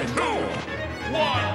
in two, one.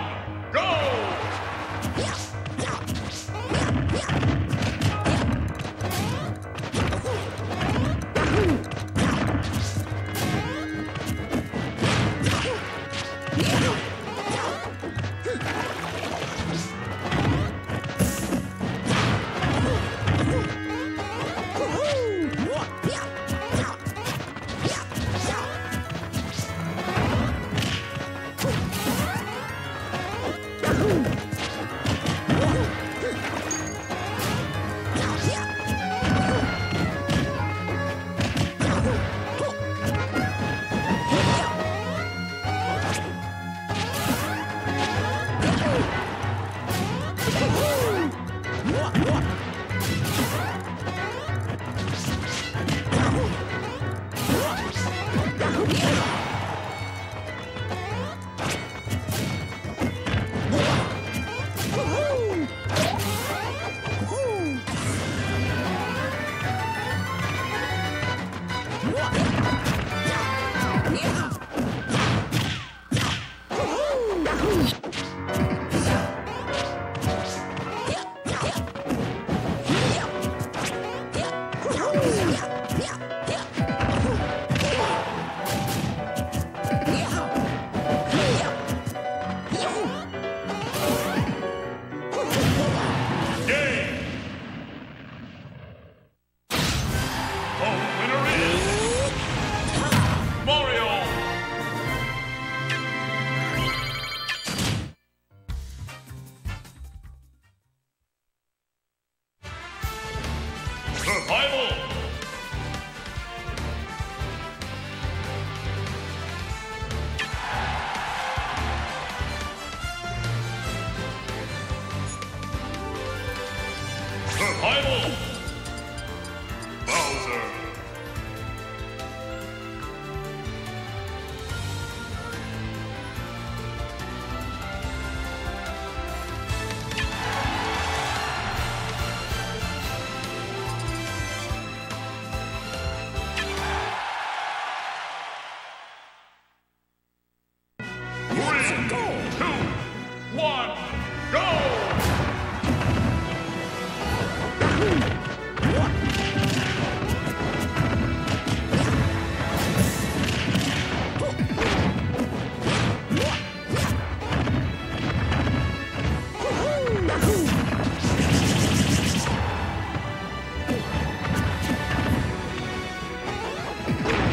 one, go! you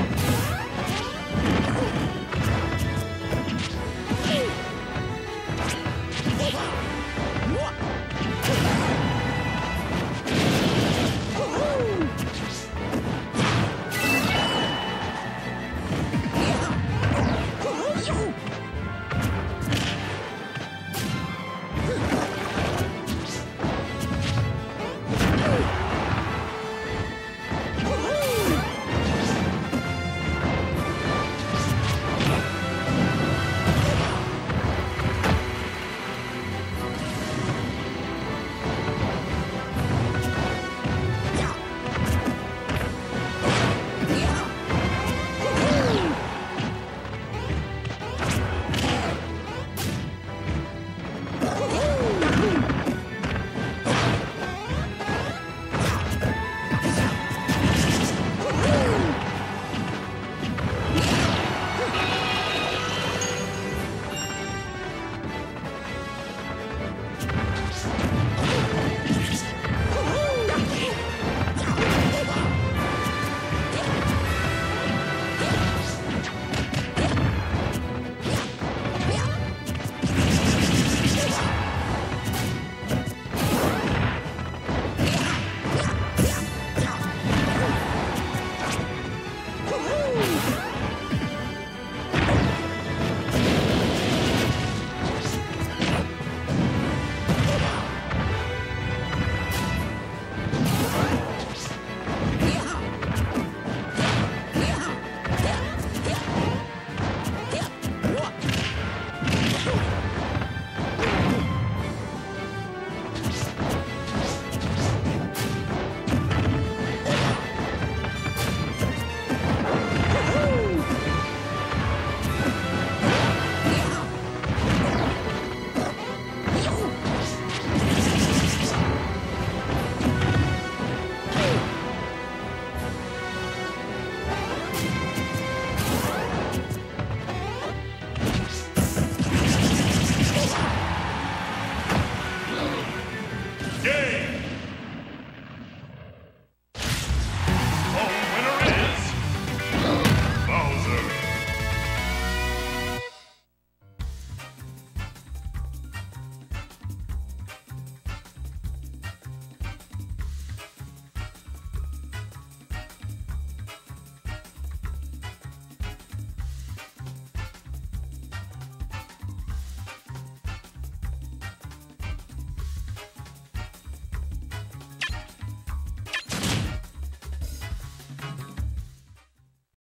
Yay!